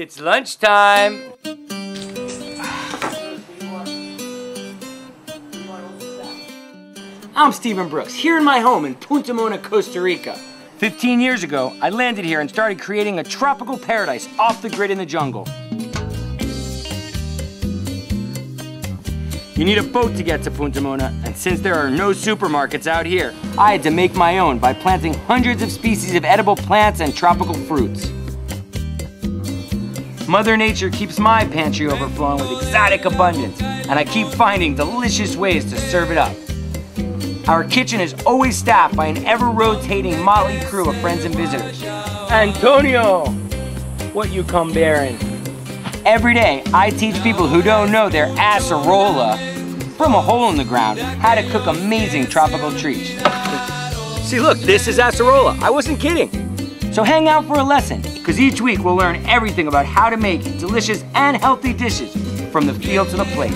It's lunchtime. I'm Stephen Brooks, here in my home in Punta Mona, Costa Rica. 15 years ago, I landed here and started creating a tropical paradise off the grid in the jungle. You need a boat to get to Punta Mona, and since there are no supermarkets out here, I had to make my own by planting hundreds of species of edible plants and tropical fruits. Mother Nature keeps my pantry overflowing with exotic abundance, and I keep finding delicious ways to serve it up. Our kitchen is always staffed by an ever-rotating motley crew of friends and visitors. Antonio, what you come bearing? Every day, I teach people who don't know their acerola from a hole in the ground how to cook amazing tropical treats. See, look, this is acerola. I wasn't kidding. So hang out for a lesson, because each week we'll learn everything about how to make delicious and healthy dishes from the field to the plate.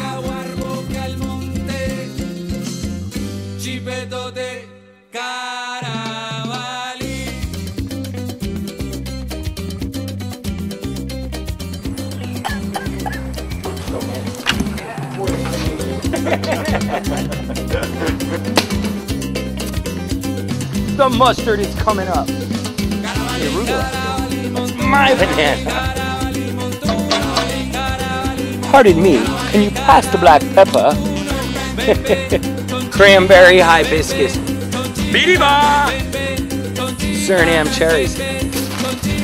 The mustard is coming up. Arugula. My banana. Pardon me, can you pass the black pepper? Cranberry hibiscus. Biribá! Suriname cherries.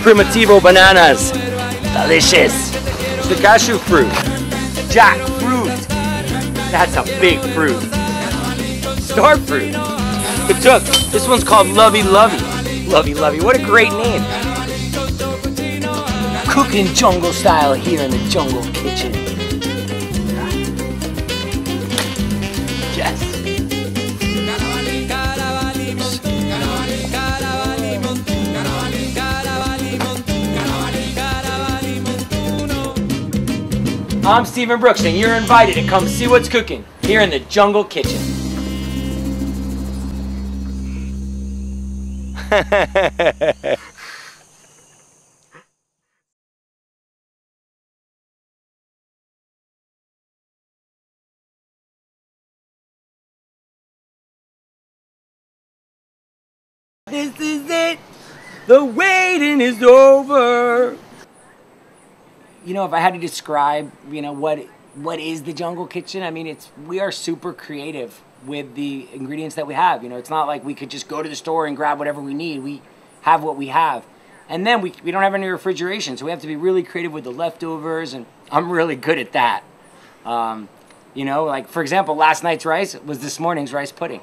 Primitivo bananas. Delicious. The cashew fruit. Jackfruit. That's a big fruit. Star fruit. It took. This one's called Lovey Lovey. Lovey Lovey. What a great name. Cooking jungle style here in the jungle kitchen. Yes. I'm Stephen Brooks, and you're invited to come see what's cooking here in the Jungle Kitchen. this is it. The waiting is over. You know, if I had to describe, you know, what what is the Jungle Kitchen? I mean, it's we are super creative with the ingredients that we have. You know, it's not like we could just go to the store and grab whatever we need. We have what we have. And then we, we don't have any refrigeration, so we have to be really creative with the leftovers, and I'm really good at that. Um, you know, like for example, last night's rice was this morning's rice pudding.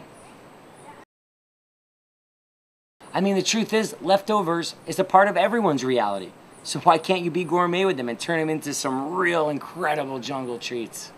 I mean, the truth is, leftovers is a part of everyone's reality. So why can't you be gourmet with them and turn them into some real incredible jungle treats?